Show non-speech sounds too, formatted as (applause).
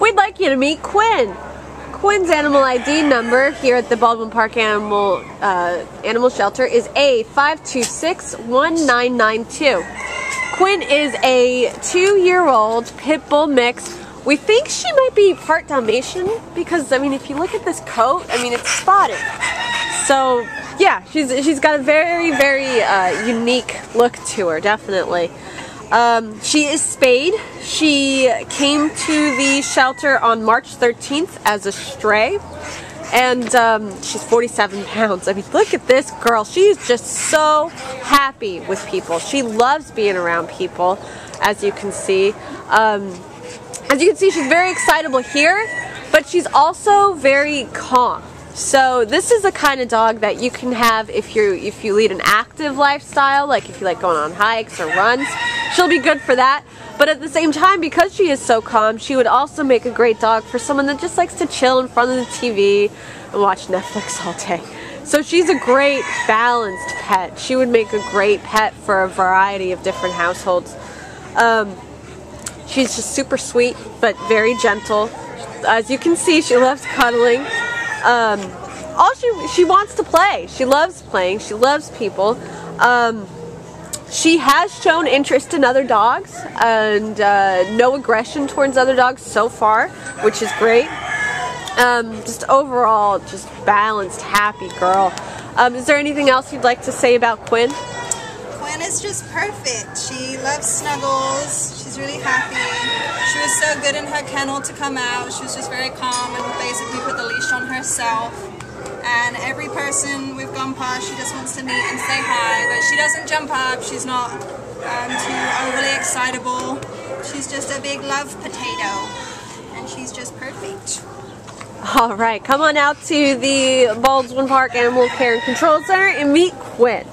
we'd like you to meet Quinn. Quinn's animal ID number here at the Baldwin Park Animal uh, Animal Shelter is A5261992. Quinn is a two-year-old pit bull mix. We think she might be part Dalmatian because I mean, if you look at this coat, I mean, it's spotted. So yeah, she's she's got a very very uh, unique look to her, definitely. Um, she is spayed. She came to the shelter on March 13th as a stray. And um, she's 47 pounds. I mean, look at this girl. She's just so happy with people. She loves being around people, as you can see. Um, as you can see, she's very excitable here, but she's also very calm. So this is the kind of dog that you can have if you if you lead an active lifestyle, like if you like going on hikes or runs. She'll be good for that. But at the same time, because she is so calm, she would also make a great dog for someone that just likes to chill in front of the TV and watch Netflix all day. So she's a great balanced pet. She would make a great pet for a variety of different households. Um, she's just super sweet, but very gentle. As you can see, she (laughs) loves cuddling. Um, all she she wants to play. She loves playing. She loves people. Um, she has shown interest in other dogs and uh, no aggression towards other dogs so far, which is great. Um, just overall, just balanced, happy girl. Um, is there anything else you'd like to say about Quinn? Quinn is just perfect. She loves snuggles. She's really happy. She was so good in her kennel to come out. She was just very calm and basically put the leash on herself. And every person we've gone past, she just wants to meet and say hi. But she doesn't jump up. She's not um, too overly excitable. She's just a big love potato. And she's just perfect. All right, come on out to the Baldwin Park Animal Care and Control Center and meet Quinn.